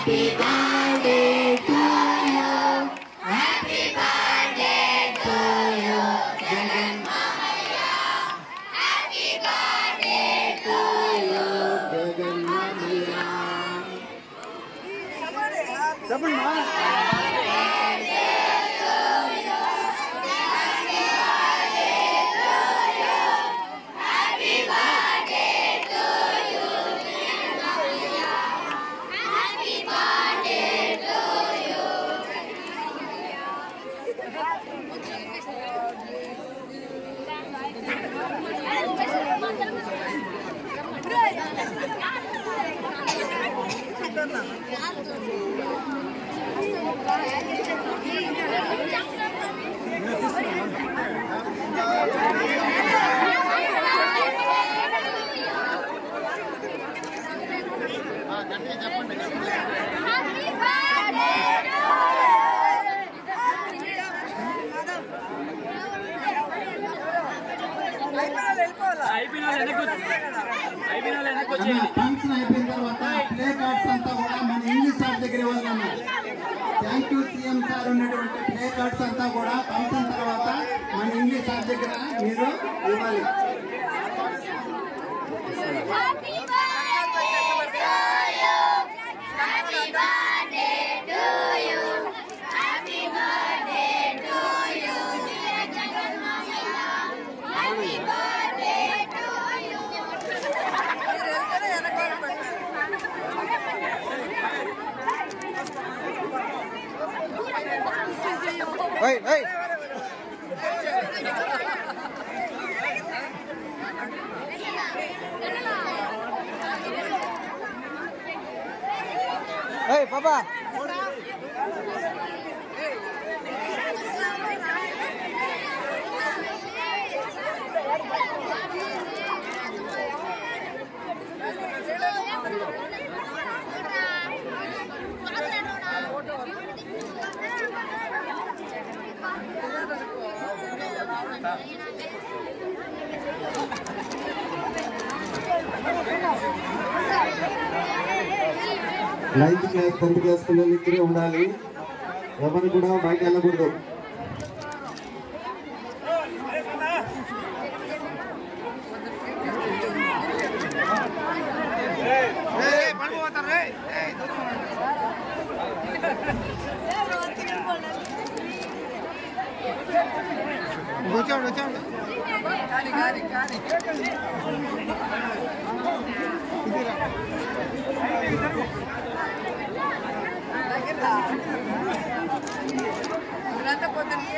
Happy birthday to you. Happy birthday to you. Jagan Happy birthday to you. Jagan Mamaya. Somebody. వచ్చేయండి ఫంక్షన్ అయిపోయిన తర్వాత play cards అంతా కూడా మన ఇంగ్లీష్ సార్ దగ్గర ఇవ్వాలన్నా థ్యాంక్ యూ సీఎం సార్ ఉన్నటువంటి ప్లే కార్డ్స్ అంతా కూడా ఫంక్షన్ తర్వాత మన ఇంగ్లీష్ సార్ దగ్గర మీరు ఇవ్వాలి. Wait, wait. Hey, Papa. Ninth class tenth class పిల్లలు ఇక్కడే ఉండాలి ఎవరు కూడా బయట వెళ్ళకూడదు వచ్చాడు వచ్చాడు పడిపోతారు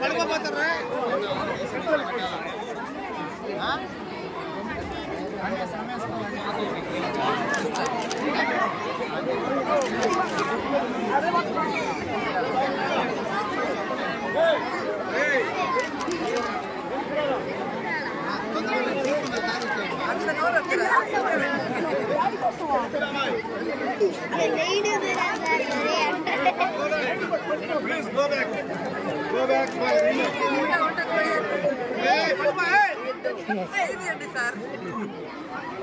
పడుకోపోతారు Please go back. Go back. Hey, hey, hey, hey, hey, hey, hey, hey,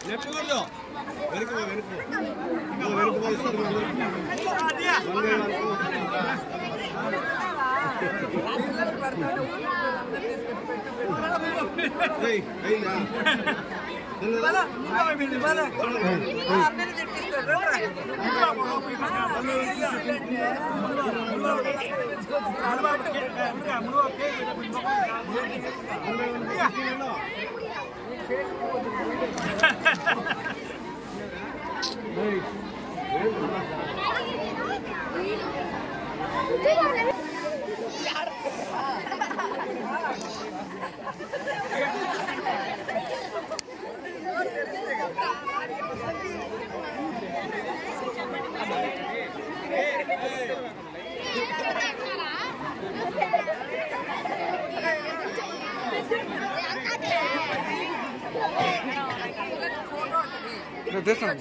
వెనక పో. ఇదిగో వెనక పో, ఇస్తారు కదా. వందే Jangan lupa This one.